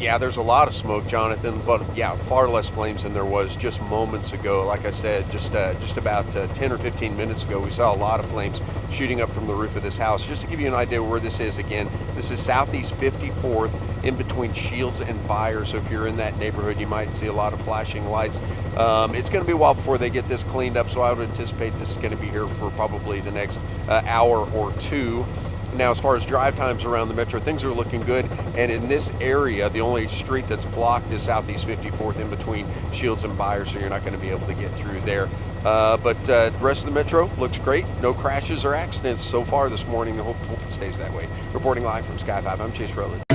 Yeah, there's a lot of smoke, Jonathan, but yeah, far less flames than there was just moments ago. Like I said, just uh, just about uh, 10 or 15 minutes ago, we saw a lot of flames shooting up from the roof of this house. Just to give you an idea where this is, again, this is Southeast 54th, in between Shields and Byers. So if you're in that neighborhood, you might see a lot of flashing lights. Um, it's going to be a while before they get this cleaned up, so I would anticipate this is going to be here for probably the next uh, hour or two. Now, as far as drive times around the metro, things are looking good. And in this area, the only street that's blocked is Southeast 54th in between Shields and Byers, so you're not going to be able to get through there. Uh, but uh, the rest of the metro looks great. No crashes or accidents so far this morning. I hope it stays that way. Reporting live from Sky 5, I'm Chase Rutledge.